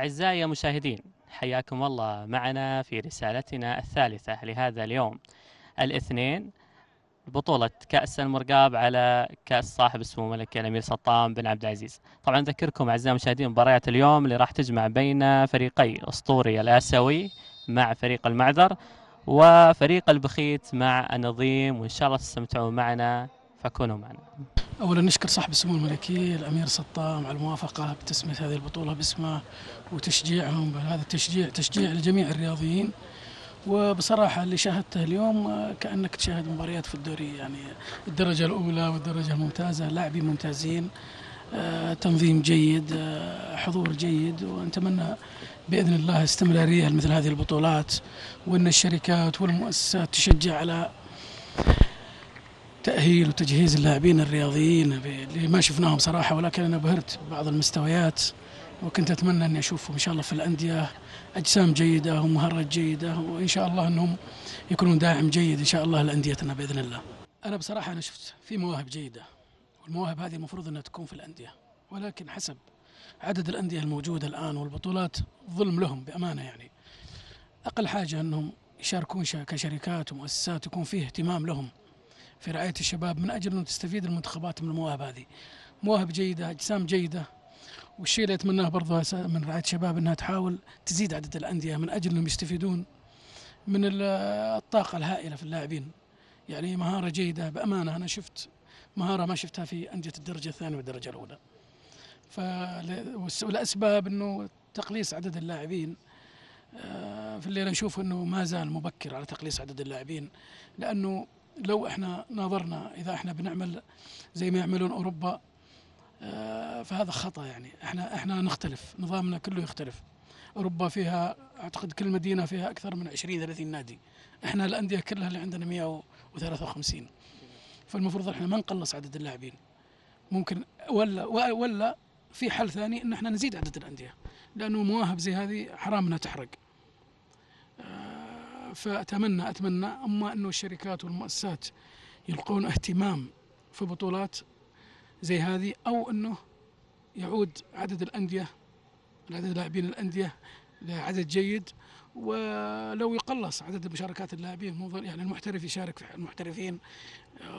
أعزائي المشاهدين حياكم الله معنا في رسالتنا الثالثة لهذا اليوم. الاثنين بطولة كأس المرقاب على كأس صاحب السمو الملكي الأمير سلطان بن عبد العزيز. طبعا أذكركم أعزائي المشاهدين مباريات اليوم اللي راح تجمع بين فريقي أسطوري الآسيوي مع فريق المعذر وفريق البخيت مع النظيم وإن شاء الله تستمتعون معنا فكونوا معنا. اولا نشكر صاحب السمو الملكي الأمير سطام على الموافقة بتسمية هذه البطولة باسمه وتشجيعهم هذا التشجيع تشجيع لجميع الرياضيين. وبصراحة اللي شاهدته اليوم آه، كأنك تشاهد مباريات في الدوري يعني الدرجة الأولى والدرجة الممتازة لاعبين ممتازين آه، تنظيم جيد آه، حضور جيد. ونتمنى بإذن الله استمرارية لمثل هذه البطولات وأن الشركات والمؤسسات تشجع على تأهيل وتجهيز اللاعبين الرياضيين اللي ما شفناهم صراحة ولكن أنا بهرت ببعض المستويات وكنت أتمنى أني أشوفهم إن شاء الله في الأندية. أجسام جيدة ومهارات جيدة وإن شاء الله أنهم يكونون داعم جيد إن شاء الله لأنديتنا بإذن الله. أنا بصراحة أنا شفت في مواهب جيدة والمواهب هذه المفروض أنها تكون في الأندية. ولكن حسب عدد الأندية الموجودة الآن والبطولات ظلم لهم بأمانة يعني. أقل حاجة أنهم يشاركون شا- كشركات ومؤسسات يكون فيه اهتمام لهم. في رعاية الشباب من أجل أن تستفيد المنتخبات من المواهب هذه. مواهب جيدة أجسام جيدة. والشيء اللي أتمناه برضه من رعاية الشباب أنها تحاول تزيد عدد الأندية من أجل أنهم يستفيدون من ال- الطاقة الهائلة في اللاعبين. يعني مهارة جيدة. بأمانة أنا شفت مهارة ما شفتها في الثانية والدرجة الأولى. فل- والس- والأسباب أنه تقليص عدد اللاعبين آه، في الليلة نشوف أنه ما زال مبكر على تقليص عدد اللاعبين. لأنه لو إحنا ناظرنا إذا إحنا بنعمل زي ما يعملون أوروبا آه، فهذا خطأ يعني. إحنا إحنا نختلف نظامنا كله يختلف. أوروبا فيها أعتقد كل مدينة فيها أكثر من 20 30 نادي. إحنا الأندية كلها اللي عندنا 153 فالمفروض إحنا ما نقلص عدد اللاعبين. ممكن ولا ولا في حل ثاني إن إحنا نزيد عدد الأندية. لأنه مواهب زي هذه حرام إنها تحرق. فأتمنى أتمنى أما انه الشركات والمؤسسات يلقون اهتمام في بطولات زي هذه أو أنه يعود عدد الأندية عدد لاعبين الأندية لعدد جيد ولو يقلص عدد مشاركات اللاعبين يعني المحترف يشارك في المحترفين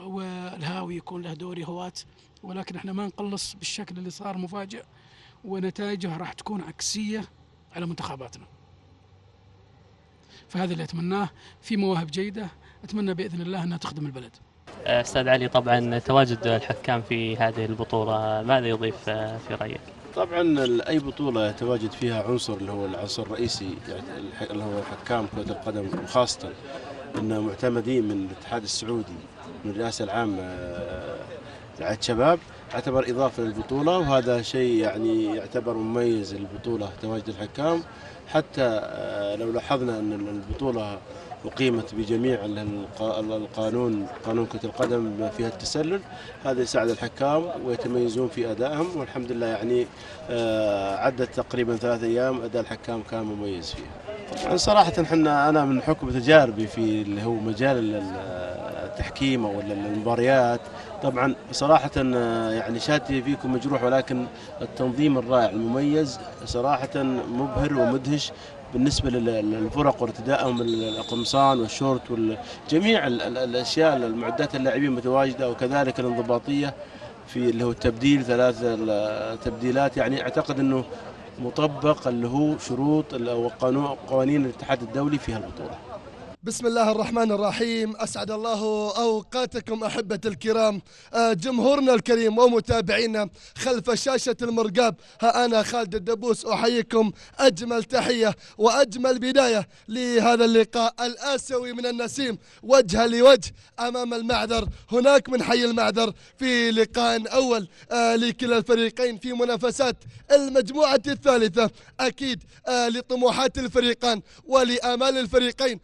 والهاوي يكون له دوري هواة ولكن إحنا ما نقلص بالشكل اللي صار مفاجئ ونتائجه راح تكون عكسية على منتخباتنا. فهذا اللي أتمناه في مواهب جيدة أتمنى بإذن الله أنها تخدم البلد. أستاذ علي طبعا تواجد الحكام في هذه البطولة ماذا يضيف آه، في رأيك؟ طبعا أي بطولة يتواجد فيها عنصر اللي هو العنصر الرئيسي يعني اللي هو حكام كرة القدم وخاصة انه معتمدين من الاتحاد السعودي من الرئاسة العامة آه، رعايه شباب يعتبر إضافة للبطولة وهذا شيء يعني يعتبر مميز للبطولة تواجد الحكام. حتى آه، لو لاحظنا أن البطولة أقيمت بجميع ال- الق- القانون قانون كرة القدم فيها التسلل هذا يساعد الحكام ويتميزون في أدائهم. والحمد لله يعني آه، عدت تقريبا ثلاث أيام أداء الحكام كان مميز فيها. طبعا صراحة إحنا أنا من حكم تجاربي في اللي هو مجال ال- ال- التحكيم ال- المباريات طبعا صراحة آه، يعني شهادتي فيكم مجروح ولكن التنظيم الرائع المميز صراحة مبهر ومدهش بالنسبة لل- للفرق وارتدائهم ال- القمصان والشورت وجميع الأشياء المعدات اللاعبين متواجدة وكذلك الانضباطية في اللي هو التبديل ثلاث تبديلات. يعني أعتقد أنه مطبق اللي هو شروط أو قوانين الاتحاد الدولي في هالبطولة بسم الله الرحمن الرحيم. أسعد الله أوقاتكم أحبة الكرام. آه، جمهورنا الكريم ومتابعينا خلف شاشة المرقاب. ها أنا خالد الدبوس أحييكم أجمل تحية وأجمل بداية لهذا اللقاء الآسيوي من النسيم. وجها لوجه أمام المعذر هناك من حي المعذر في لقاء أول آه، لكلا الفريقين في منافسات المجموعة الثالثة أكيد آه، لطموحات الفريقان ولآمال الفريقين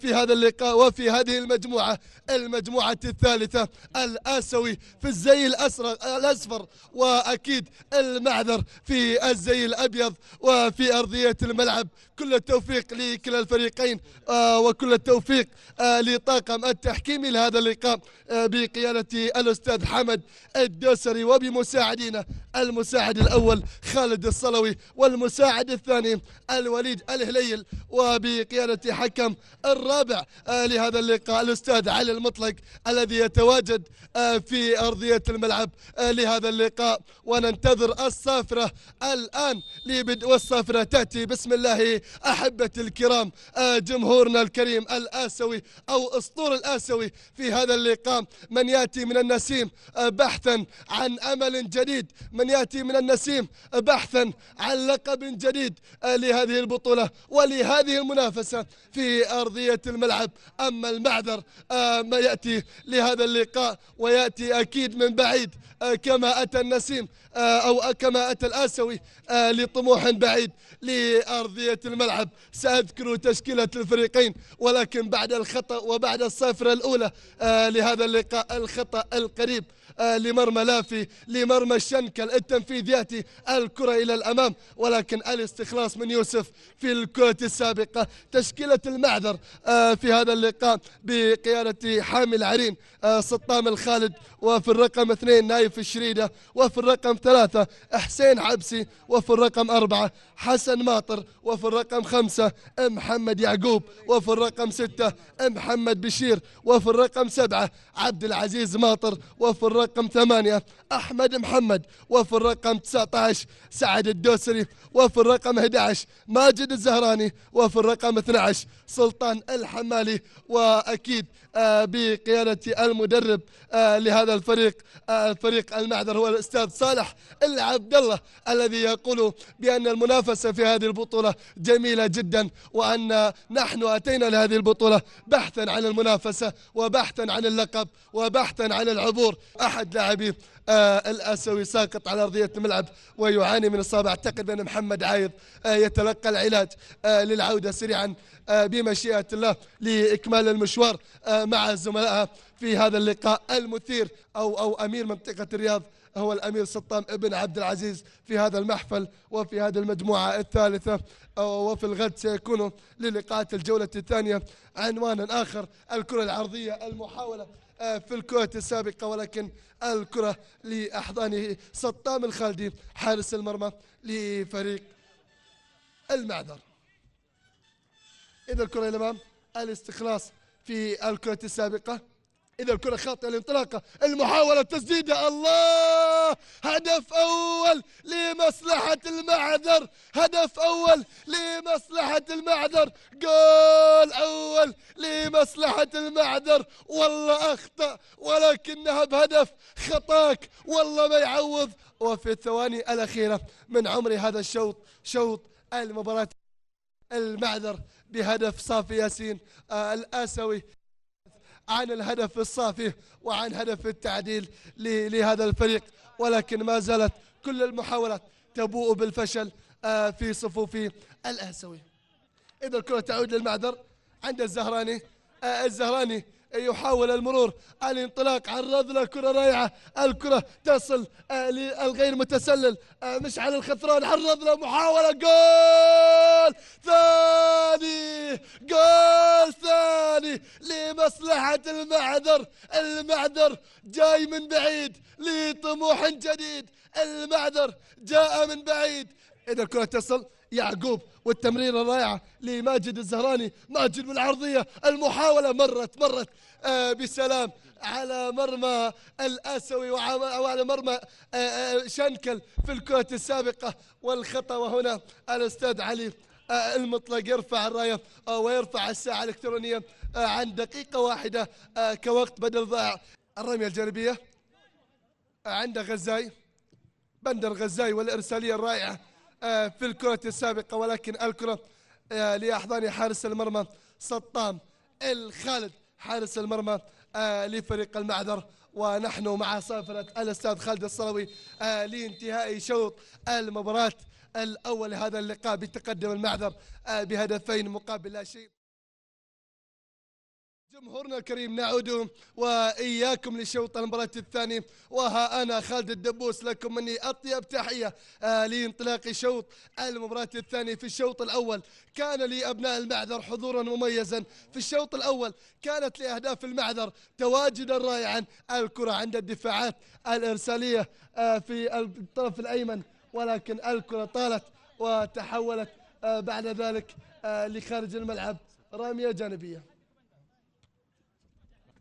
في هذا اللقاء وفي هذه المجموعة المجموعة الثالثة الآسيوي في الزي الأسر الأصفر وأكيد المعذر في الزي الأبيض وفي أرضية الملعب. كل التوفيق لكلا الفريقين آه، وكل التوفيق آه، لطاقم التحكيمي لهذا اللقاء آه، بقيادة الأستاذ حمد الدوسري. وبمساعدينا المساعد الأول خالد الصلوي والمساعد الثاني الوليد الهليل وبقيادة حكم الرابع. آه، لهذا اللقاء الأستاذ علي المطلق الذي يتواجد آه، في أرضية الملعب. آه، لهذا اللقاء وننتظر الصافرة الآن لبدء والصافرة تأتي. بسم الله أحبة الكرام جمهورنا الكريم الآسوي أو أسطور الآسوي في هذا اللقاء. من يأتي من النسيم بحثا عن أمل جديد من يأتي من النسيم بحثا عن لقب جديد آه، لهذه البطولة ولهذه المنافسة في أرضية الملعب. أما المعذر آه، ما يأتي لهذا اللقاء ويأتي أكيد من بعيد آه، كما أتى النسيم أو كما أتى الآسوي لطموح بعيد لأرضية الملعب. سأذكر تشكيلة الفريقين ولكن بعد الخطأ وبعد الصفرة الأولى لهذا اللقاء الخطأ القريب. لمرمى لافي لمرمى الشنكل التنفيذ يأتي الكرة إلى الأمام. ولكن الاستخلاص من يوسف في الكرة السابقة تشكيلة المعذر آه، في هذا اللقاء بقيادة حامي العرين آه، سطام الخالد وفي الرقم اثنين نايف الشريدة وفي الرقم ثلاثة حسين عبسي وفي الرقم أربعة حسن ماطر وفي الرقم خمسة محمد يعقوب وفي الرقم ستة محمد بشير وفي الرقم سبعة عبد العزيز ماطر وفي الرقم ثمانية أحمد محمد وفي الرقم 19 سعد الدوسري وفي الرقم 11 ماجد الزهراني وفي الرقم 12 سلطان الحمالي وأكيد آه، بقيادة المدرب آه، لهذا الفريق آه، الفريق المعذر هو الأستاذ صالح العبد الله الذي يقول بأن المنافسة في هذه البطولة جميلة جدا وأن نحن أتينا لهذه البطولة بحثا عن المنافسة وبحثا عن اللقب وبحثا عن العبور. أحد لاعبي الاسيوي ساقط على أرضية الملعب ويعاني من إصابة. أعتقد بأن محمد عايض آه يتلقى العلاج آه للعودة سريعا آه بمشيئة الله لإكمال المشوار آه مع زملائها في هذا اللقاء المثير أو أو أمير منطقة الرياض هو الأمير سلطان ابن عبد العزيز في هذا المحفل وفي هذه المجموعة الثالثة. آه، وفي الغد سيكون للقاءات الجولة الثانية عنوانا آخر الكرة العرضية المحاولة آه، في الكرة السابقة ولكن الكرة لأحضان سطام الخالدي حارس المرمى لفريق المعذر. إذا الكرة الأمام الاستخلاص في الكرة السابقة. إذا الكرة خاطئة الانطلاقة المحاولة التسديدة الله! هدف أول لمصلحة المعذر هدف أول لمصلحة المعذر جول أول لمصلحة المعذر. والله أخطأ ولكنها بهدف. خطاك والله ما يعوض. وفي الثواني الأخيرة من عمر هذا الشوط شوط المباراة المعذر بهدف صافي ياسين آه الآسوي عن الهدف الصافي وعن هدف التعديل لهذا الفريق. ولكن ما زالت كل المحاولات تبوء بالفشل آه، في صفوف الآسوي إذا الكرة تعود للمعذر عند الزهراني آه، الزهراني يحاول المرور الانطلاق عن رذلة كرة رائعة الكرة تصل آه، للغير متسلل آه، مشعل الخثران عن رذلة محاولة جول ثاني جول ثاني لمصلحة المعذر المعذر جاي من بعيد لطموح جديد المعذر جاء من بعيد. إذا الكرة تصل يعقوب والتمريرة الرائعة لماجد الزهراني ماجد بالعرضية المحاولة مرت مرت. آه بسلام على مرمى الآسوي وعم- وعلى مرمى آه، آه، شنكل في الكرة السابقة. والخطأ وهنا الأستاذ علي آه، المطلق يرفع الراية آه، ويرفع الساعة الإلكترونية آه، عن دقيقة واحدة آه، كوقت بدل ضائع. الرمية الجانبية آه، عنده غزاي بندر غزاي والإرسالية الرائعة. آه، في الكرة السابقة ولكن الكرة آه، لأحضان حارس المرمى سطام الخالد. حارس المرمى آه، لفريق المعذر ونحن مع صافرة الأستاذ خالد الصلوي آه، لانتهاء شوط المباراة الأول لهذا اللقاء بتقدم المعذر آه، بهدفين مقابل لا شيء. جمهورنا الكريم نعود وإياكم لشوط المباراة الثاني. وها أنا خالد الدبوس لكم مني أطيب تحية آه لانطلاق شوط المباراة الثاني في الشوط الأول. كان لابناء المعذر حضورا مميزا. في الشوط الأول كانت لأهداف المعذر تواجدا رائعا. الكرة عند الدفاعات الإرسالية آه في الطرف الأيمن ولكن الكرة طالت وتحولت آه بعد ذلك لخارج الملعب. رامية جانبية.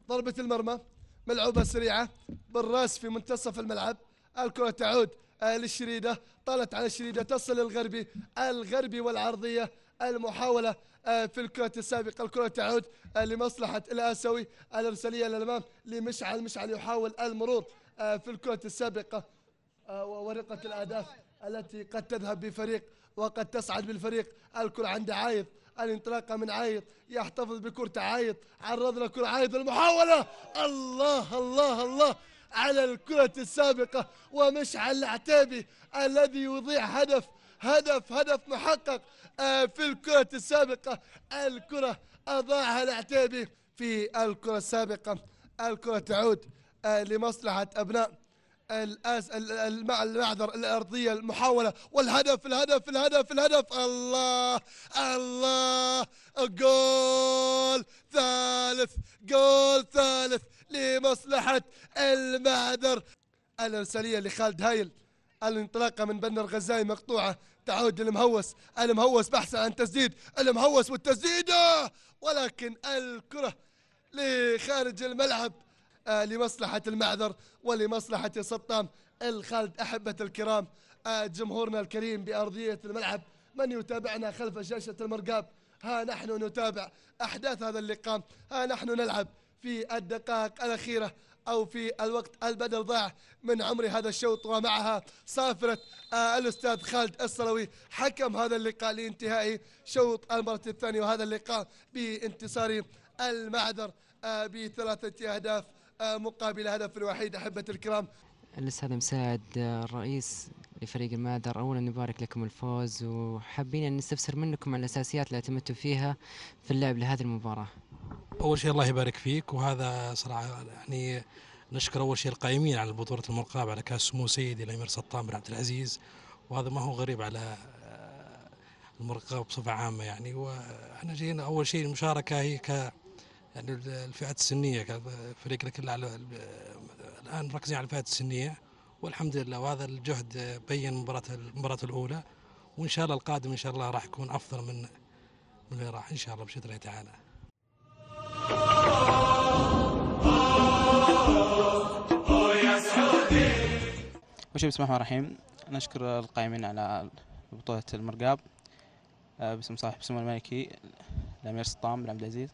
ضربة المرمى ملعوبة سريعة بالراس في منتصف الملعب. الكرة تعود للشريدة طالت على الشريدة تصل للغربي الغربي والعرضية المحاولة آه، في الكرة السابقة. الكرة تعود آه، لمصلحة الآسوي الإرسالية للأمام لمشعل. مشعل يحاول المرور آه، في الكرة السابقة وورقة الأهداف التي قد تذهب بفريق وقد تصعد بالفريق. الكرة عند عايض الانطلاقة من عايض يحتفظ بكرة عايض عرض له كرة عايض المحاولة. الله الله الله. على الكرة السابقة ومشعل العتيبي الذي يضيع هدف هدف هدف محقق آه، في الكرة السابقة. الكرة أضاعها العتيبي في الكرة السابقة. الكرة تعود آه، لمصلحة أبناء. الأس ال- المع- المعذر الأرضية المحاولة والهدف الهدف الهدف الهدف الله الله جول ثالث جول ثالث لمصلحة المعذر الإرسالية لخالد هايل. الانطلاقة من بن الغزاي مقطوعة تعود للمهوس. المهوس بحثا عن تسديد. المهوس والتسديدة! ولكن الكرة لخارج الملعب. لمصلحة المعذر ولمصلحة سطام. الخالد أحبة الكرام آه، جمهورنا الكريم بأرضية الملعب من يتابعنا خلف شاشة المرقاب؟ ها نحن نتابع أحداث هذا اللقاء ها نحن نلعب في الدقائق الأخيرة أو في الوقت البدل ضاع من عمر هذا الشوط ومعها صافرة آه، الأستاذ خالد الصلوي حكم هذا اللقاء لانتهاء شوط المباراة الثانية وهذا اللقاء بانتصار المعذر آه، بثلاثة أهداف آه، مقابل هدف الوحيد أحبة الكرام. الأستاذ مساعد الرئيس لفريق المادر أولا نبارك لكم الفوز وحابين أن نستفسر منكم عن الأساسيات اللي اعتمدتوا فيها في اللعب لهذه المباراة. أول شيء الله يبارك فيك وهذا صراحة يعني نشكر أول شيء القائمين على بطولة المرقاب على كاس سمو سيدي الأمير سلطان بن عبد العزيز. وهذا ما هو غريب على آه، المرقاب بصفة عامة يعني. وإحنا جينا أول شيء المشاركة هي ك يعني الفئات السنية كفريقنا كله على الآن مركزين على الفئات السنية والحمد لله. وهذا الجهد بين مباراة المباراه الأولى وإن شاء الله القادم إن شاء الله راح يكون أفضل من من اللي راح إن شاء الله باذن الله تعالى. وش بسم الله الرحمن الرحيم. نشكر القائمين على بطولة المرقاب. آه، باسم صاحب السمو الملكي الأمير سلطان بن عبد العزيز.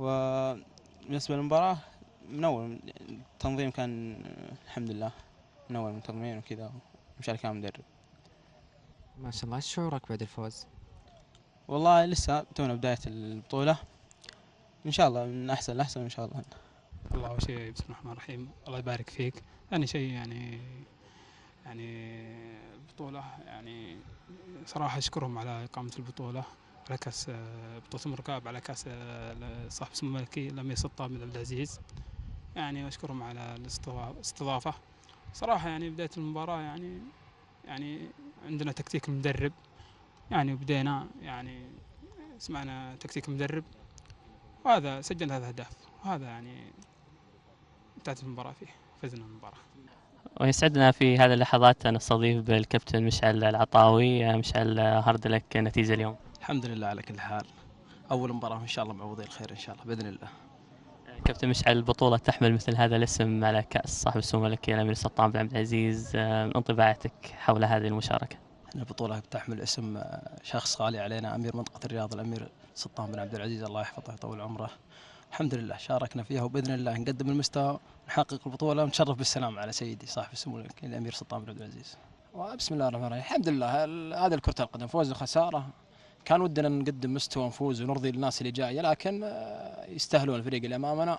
وبالنسبة للمباراة من أول التنظيم كان الحمد لله من أول من تنظيم وكذا ومشاركة مع المدرب ما شاء الله إيش شعورك بعد الفوز؟ والله لسه تونا بداية البطولة. إن شاء الله من أحسن لأحسن إن شاء الله. الله أول شيء بسم الله الرحمن الرحيم. الله يبارك فيك. ثاني شيء يعني يعني البطولة يعني صراحة أشكرهم على إقامة البطولة. على كأس آه، بطولة المركاب على آه، صاحب سمو الملكي الأمير سلطان بن عبد العزيز. يعني أشكرهم على الاستضا- الاستضافة. صراحة يعني بداية المباراة يعني يعني عندنا تكتيك المدرب. يعني بدينا يعني سمعنا تكتيك المدرب. وهذا سجلنا هذا الأهداف. وهذا يعني انتهت المباراة فيه فزنا المباراة. ويسعدنا في هذه اللحظات أن نستضيف بالكابتن مشعل العطاوي. مشعل هارد لك نتيجة اليوم. الحمد لله على كل حال. أول مباراة إن شاء الله معوضين الخير إن شاء الله بإذن الله. كابتن مشعل البطولة تحمل مثل هذا الاسم على كأس صاحب السمو الملكي الأمير سلطان بن عبد العزيز. آه، انطباعاتك حول هذه المشاركة؟ إحنا البطولة بتحمل اسم آه، شخص غالي علينا أمير منطقة الرياض الأمير سلطان بن عبد العزيز. الله يحفظه ويطول عمره. الحمد لله شاركنا فيها وبإذن الله نقدم المستوى نحقق البطولة ونتشرف بالسلام على سيدي صاحب السمو الملكي الأمير سلطان بن عبد العزيز. بسم الله الرحمن الرحيم. الحمد لله هذا كرة القدم فوز وخسارة. كان ودنا نقدم مستوى نفوز ونرضي الناس اللي جاية لكن آه، يستاهلون الفريق اللي أمامنا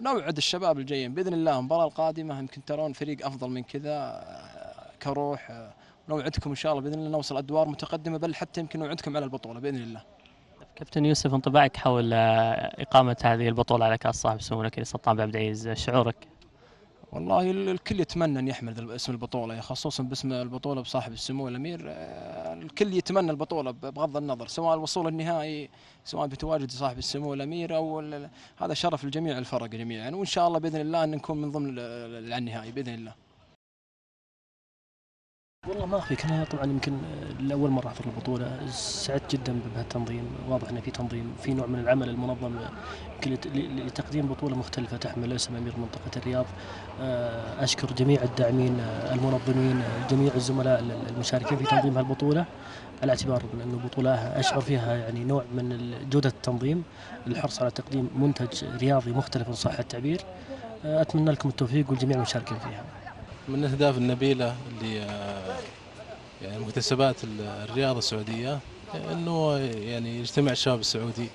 نوعد الشباب الجايين بإذن الله المباراة القادمة يمكن ترون فريق أفضل من كذا آه، كروح آه، نوعدكم إن شاء الله بإذن الله نوصل أدوار متقدمة بل حتى يمكن نوعدكم على البطولة بإذن الله كابتن يوسف انطباعك حول إقامة هذه البطولة على كأس صاحب السمو الملكي سلطان بن عبد العزيز شعورك؟ والله ال- الكل يتمنى أن يحمل اسم البطولة خصوصا باسم البطولة بصاحب السمو الأمير. آه، الكل يتمنى البطولة بغض النظر سواء الوصول النهائي سواء بتواجد صاحب السمو الأمير أو هذا شرف لجميع الفرق جميعا. وإن شاء الله بإذن الله أن نكون من ضمن ال- ال- النهائي بإذن الله. والله ما أخفيك. أنا طبعا يمكن لأول مرة أحضر البطولة سعدت جدا بهالتنظيم واضح إنه في تنظيم في نوع من العمل المنظم لتقديم بطولة مختلفة تحمل اسم أمير منطقة الرياض. آه، أشكر جميع الداعمين آه، المنظمين آه، جميع الزملاء ال- المشاركين في تنظيم هالبطولة على اعتبار أنه بطولة أشعر فيها يعني نوع من جودة التنظيم الحرص على تقديم منتج رياضي مختلف إن صح التعبير. أتمنى لكم التوفيق والجميع المشاركين فيها. من الاهداف النبيلة اللي آه، يعني مكتسبات ال- الرياضه السعودية إنه يعني يجتمع الشباب السعودي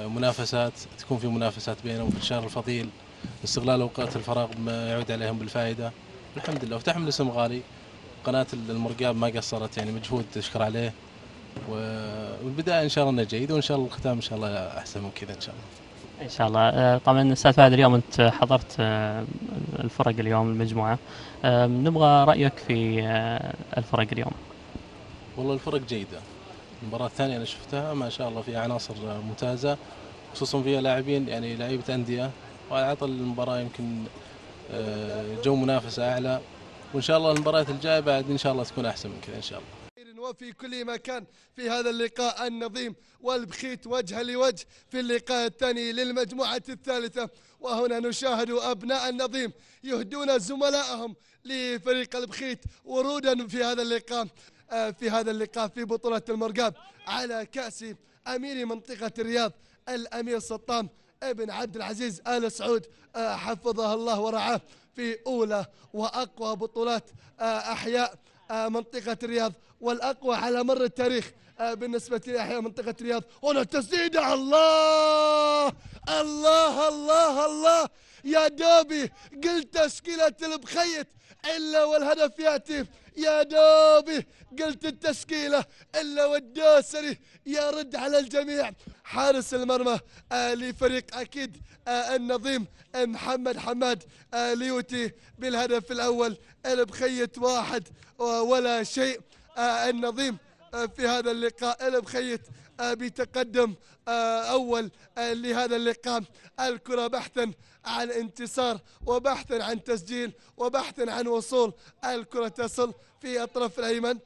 آه، منافسات تكون في منافسات بينهم في الشهر الفضيل استغلال أوقات الفراغ بما يعود عليهم بالفائدة. الحمد لله. وتحمل اسم غالي قناة المرقاب ما قصرت يعني مجهود تشكر عليه. والبداية إن شاء الله انها جيده وإن شاء الله الختام إن شاء الله أحسن من كذا إن شاء الله. إن شاء الله. آه، طبعا أستاذ فهد اليوم أنت حضرت آه، الفرق اليوم المجموعة. آه، نبغى رأيك في الفرق اليوم. والله الفرق جيدة. المباراة الثانية أنا شفتها ما شاء الله فيها عناصر ممتازة خصوصا فيها لاعبين يعني لعيبة أندية. وأعطى المباراة يمكن جو منافسة أعلى. وإن شاء الله المباريات الجاية بعد إن شاء الله تكون أحسن من كذا إن شاء الله. وفي كل مكان. في هذا اللقاء النظيم والبخيت وجها لوجه. في اللقاء الثاني للمجموعة الثالثة. وهنا نشاهد أبناء النظيم يهدون زملائهم لفريق البخيت ورودا في هذا اللقاء آه، في هذا اللقاء في بطولة المرقاب على كأس أمير منطقة الرياض الأمير سطام ابن عبد العزيز آل سعود آه، حفظه الله ورعاه في أولى وأقوى بطولات آه، أحياء منطقة الرياض. والأقوى على مر التاريخ آه، بالنسبة لأحياء منطقة الرياض. هنا التسديدة الله! الله الله الله! يا دوبي قلت تشكيلة البخيت إلا والهدف يأتي. يا دوبي قلت التشكيلة إلا والدوسري يرد على الجميع. حارس المرمى آه لفريق أكيد آه النظيم محمد حماد ليوتي بالهدف الأول. البخيت واحد ولا شيء. النظيم آه في هذا اللقاء البخيت آه بيتقدم آه أول آه لهذا اللقاء. الكرة بحثا عن انتصار وبحثا عن تسجيل وبحثا عن وصول. الكرة تصل في الطرف الأيمن.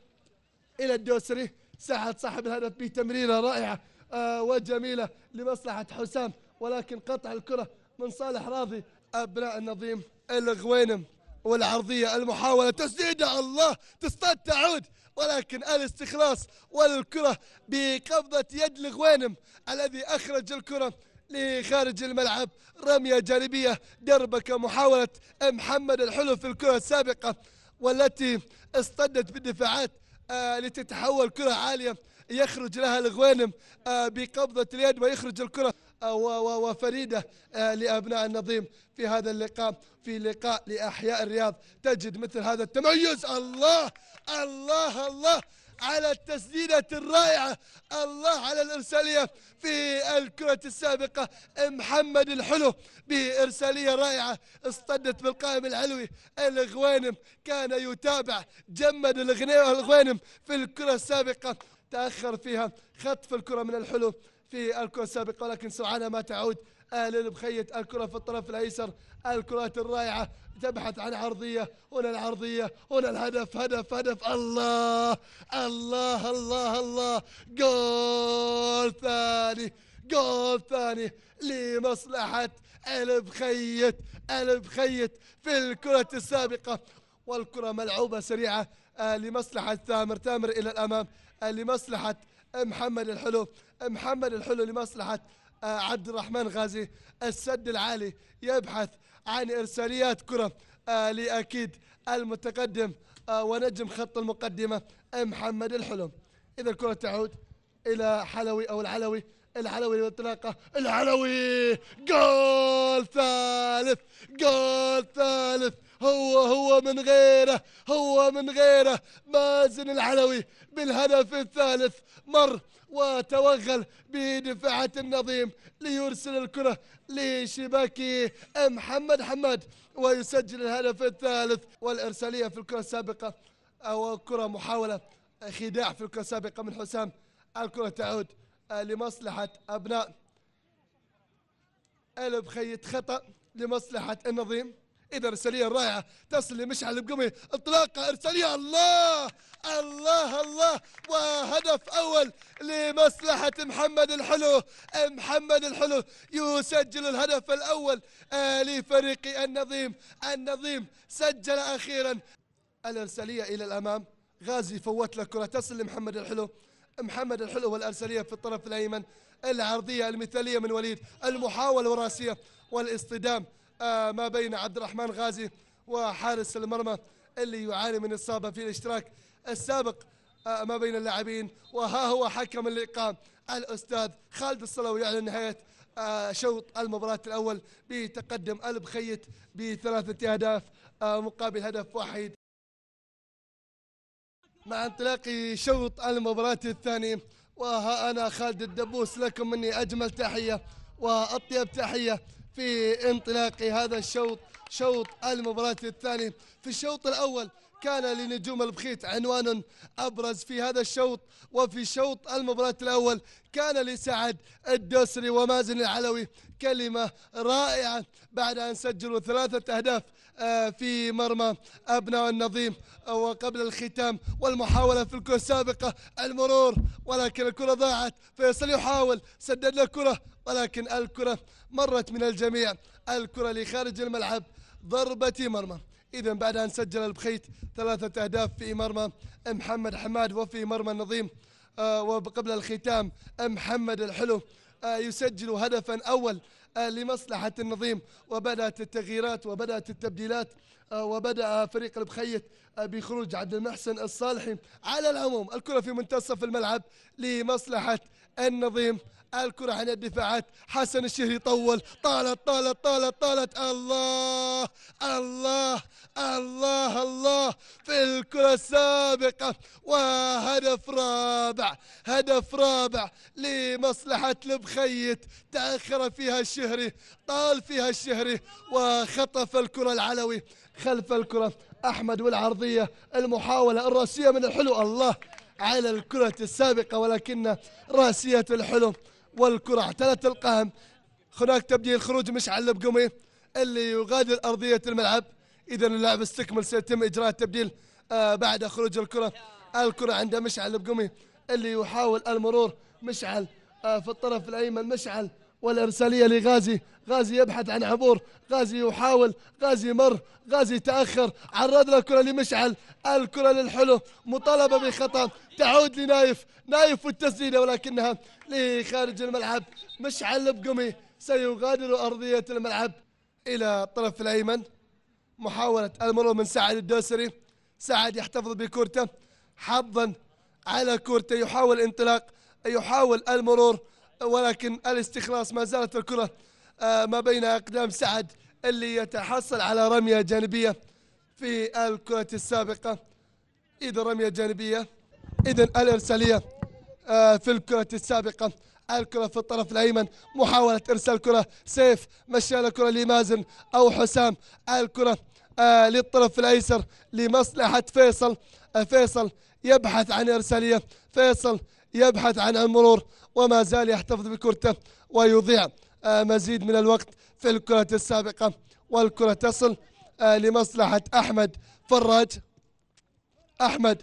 إلى الدوسري ساعد صاحب الهدف بتمريرة رائعة آه وجميلة لمصلحة حسام ولكن قطع الكرة من صالح راضي أبناء النظيم الغوينم. والعرضية المحاولة تسديدة الله تصطاد تعود ولكن الاستخلاص والكرة بقبضة يد الغوينم الذي أخرج الكرة لخارج الملعب. رمية جانبية دربكة محاولة محمد الحلو في الكرة السابقة والتي اصطدت بالدفاعات آه لتتحول كرة عالية يخرج لها الغوينم آه بقبضة اليد ويخرج الكرة. وفريدة آه لأبناء النظيم. في هذا اللقاء في لقاء لأحياء الرياض تجد مثل هذا التميز. الله الله الله على التسديدة الرائعة. الله على الإرسالية. في الكرة السابقة محمد الحلو بإرسالية رائعة اصطدت بالقائم العلوي. الغوينم كان يتابع جمد الغوينم في الكرة السابقة. تأخر فيها خطف الكرة من الحلو. في الكرة السابقة ولكن سرعان ما تعود. آل المخيت الكرة في الطرف الأيسر الكرات الرائعة تبحث عن عرضية. هنا العرضية هنا الهدف هدف هدف. الله الله الله الله. جول ثاني جول ثاني لمصلحة البخيت البخيت في الكرة السابقة. والكرة ملعوبة سريعة آه، لمصلحة تامر تامر إلى الأمام آه، لمصلحة محمد الحلو. محمد الحلو لمصلحة آه، عبد الرحمن غازي السد العالي يبحث عن إرساليات كرة آه، لأكيد المتقدم آه، ونجم خط المقدمة محمد الحلو. إذا الكرة تعود إلى حلوي أو العلوي العلوي للانطلاقة العلوي جول ثالث جول ثالث هو هو من غيره هو من غيره مازن العلوي بالهدف الثالث مر وتوغل بدفاعة النظيم ليرسل الكرة لشباك محمد حماد ويسجل الهدف الثالث والإرسالية في الكرة السابقة أو كرة محاولة خداع في الكرة السابقة من حسام. الكرة تعود لمصلحة أبناء البخيت خطأ لمصلحة النظيم. إذا إرسالية رائعة تصل لمشعل القمي انطلاقة إرسالية. الله! الله! الله! وهدف أول لمصلحة محمد الحلو. محمد الحلو يسجل الهدف الأول آه، لفريق النظيم. النظيم سجل أخيرا. الإرسالية إلى الأمام. غازي فوت له كرة تصل لمحمد الحلو. محمد الحلو والأرسالية في الطرف الأيمن. العرضية المثالية من وليد. المحاولة الراسية والإصطدام. ما بين عبد الرحمن غازي وحارس المرمى اللي يعاني من إصابة في الاشتراك السابق آه، ما بين اللاعبين. وها هو حكم اللقاء الأستاذ خالد الصلوي على نهاية آه، شوط المباراة الأول بتقدم البخيت بثلاثة أهداف آه، مقابل هدف واحد. مع انطلاق شوط المباراة الثاني وها أنا خالد الدبوس لكم مني أجمل تحية وأطيب تحية. في انطلاق هذا الشوط شوط المباراة الثاني. في الشوط الأول كان لنجوم البخيت عنوان أبرز في هذا الشوط وفي شوط المباراة الأول كان لسعد الدوسري ومازن العلوي كلمة رائعة بعد أن سجلوا ثلاثة أهداف آه، في مرمى أبناء النظيم آه، وقبل الختام والمحاولة في الكرة السابقة المرور ولكن الكرة ضاعت فيصل يحاول سدد له كرة ولكن الكرة مرت من الجميع. الكرة لخارج الملعب ضربة مرمى. إذا بعد أن سجل البخيت ثلاثة أهداف في مرمى محمد حماد وفي مرمى النظيم آه، وقبل الختام محمد الحلو آه، يسجل هدفا أول آه، لمصلحة النظيم. وبدأت التغييرات وبدأت التبديلات وبدأ فريق البخيت بخروج عبد المحسن الصالحي على العموم. الكرة في منتصف الملعب لمصلحة النظيم. الكرة عن الدفاعات حسن الشهري طول. طالت طالت طالت طالت. الله الله الله الله. في الكرة السابقة. وهدف رابع. هدف رابع لمصلحة البخيت. تأخر فيها الشهري. طال فيها الشهري. وخطف الكرة العلوي. خلف الكرة. أحمد والعرضية. المحاولة الراسية من الحلو. الله. على الكرة السابقة. ولكن راسية الحلو. والكرة اعتلت القهم. هناك تبديل خروج مشعل البقمي اللي يغادر أرضية الملعب. إذا اللعب استكمل سيتم إجراء التبديل آه بعد خروج الكرة. الكرة عند مشعل البقمي اللي يحاول المرور. مشعل آه في الطرف الأيمن مشعل والإرسالية لغازي غازي يبحث عن عبور غازي يحاول غازي مر غازي تأخر عرض له الكرة لمشعل الكرة للحلو مطالبة بخطأ تعود لنايف نايف والتسديدة ولكنها لخارج الملعب مشعل بقمي سيغادر أرضية الملعب إلى الطرف الأيمن محاولة المرور من سعد الدوسري سعد يحتفظ بكورته حظا على كورته يحاول انطلاق يحاول المرور ولكن الاستخلاص ما زالت الكرة آه، ما بين أقدام سعد اللي يتحصل على رمية جانبية في الكرة السابقة. إذا رمية جانبية إذا الإرسالية آه، في الكرة السابقة. الكرة في الطرف الأيمن محاولة إرسال كرة سيف مشى الكرة لمازن أو حسام. الكرة آه، للطرف الأيسر لمصلحة فيصل فيصل يبحث عن إرسالية. فيصل يبحث عن المرور وما زال يحتفظ بكرته ويضيع آه، مزيد من الوقت في الكرة السابقة والكرة تصل آه، لمصلحة أحمد فراج. أحمد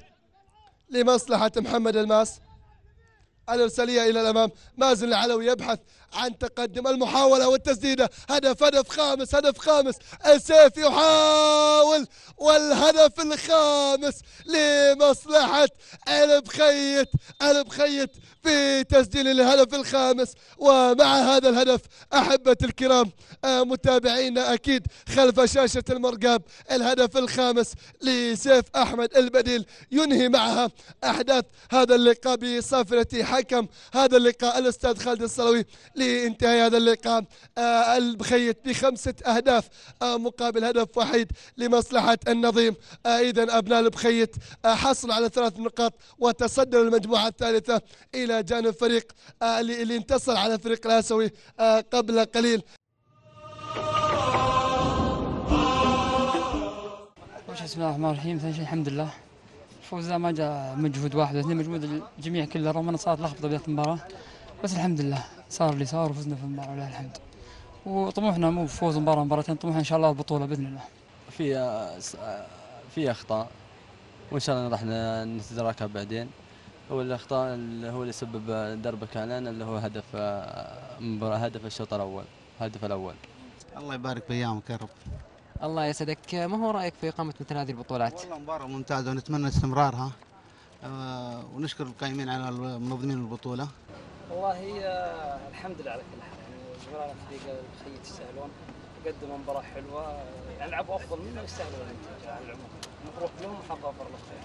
لمصلحة محمد الماس. الإرسالية إلى الأمام. مازن العلوي يبحث عن تقدم المحاولة والتسديدة هدف هدف خامس هدف خامس. السيف يحاول والهدف الخامس لمصلحة البخيت. البخيت في تسجيل الهدف الخامس. ومع هذا الهدف أحبة الكرام آه، متابعينا أكيد خلف شاشة المرقاب الهدف الخامس لسيف أحمد البديل. ينهي معها أحداث هذا اللقاء بصافرة حكم هذا اللقاء الأستاذ خالد الصلوي لانتهاء هذا اللقاء. آه، المخيت بخمسة أهداف. آه، مقابل هدف وحيد لمصلحة النظيم. آه، إذا أبناء البخيت آه، حصلوا على ثلاث نقاط وتصدروا المجموعة الثالثة إلى جانب فريق اللي انتصر على فريق الآسيوي آه، قبل قليل. بسم الله الرحمن الرحيم. ثاني شيء الحمد لله. الفوز ما جاء مجهود واحد اثنين مجهود الجميع كله رغم انه صارت لخبطه بداية المباراة بس الحمد لله صار اللي صار وفزنا في المباراة ولله الحمد. وطموحنا مو بفوز مباراه مباراتين طموحنا إن شاء الله البطولة بإذن الله. في في أخطاء وإن شاء الله راح نتداركها بعدين. هو الأخطاء اللي هو اللي سبب دربك كان اللي هو هدف مباراة هدف الشوط الأول الهدف الأول. الله يبارك بأيامك يا رب. الله يسعدك. ما هو رأيك في إقامة مثل هذه البطولات؟ والله مباراة ممتازة ونتمنى استمرارها آه، ونشكر القائمين على منظمين البطولة. والله الحمد لله على كل حال. يعني زملائنا في فريق الخيط يستاهلون. قدموا مباراة حلوة. يعني لعبوا أفضل منا ويستاهلون النتيجة على العموم. مبروك لهم وحققوا فرق الخير